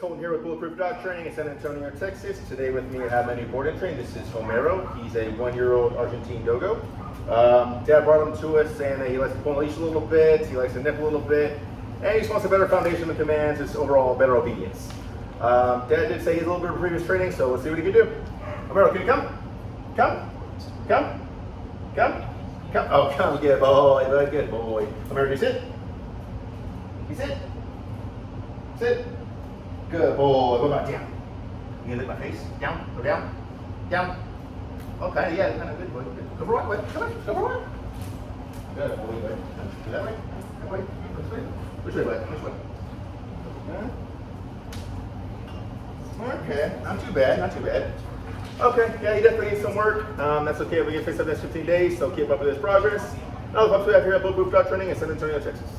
Colton here with Bulletproof Dog Training in San Antonio, Texas. Today with me I have my new board and train. This is Homero. He's a one-year-old Argentine Dogo. Um, Dad brought him to us saying that he likes to pull on leash a little bit, he likes to nip a little bit, and he just wants a better foundation of commands, just overall better obedience. Um, Dad did say he's a little bit of previous training, so let's see what he can do. Homero, can you come? Come? Come? Come? Come? Oh, come, good boy, good, boy. Homero, can you sit? You sit? Sit. Good boy. What about down? You gonna lick my face? Down? Go down? Down? Okay, yeah, kind of good boy. Good. Go right way. Come on. Go right. Good boy. Good. That way. That way. This way. Which way? Which way? Okay, not too bad, not too bad. Okay, yeah, he definitely needs some work. Um, that's okay. We get fixed up next 15 days, so keep up with his progress. I'll hope to have here at Bulletproof Dog Training in San Antonio, Texas.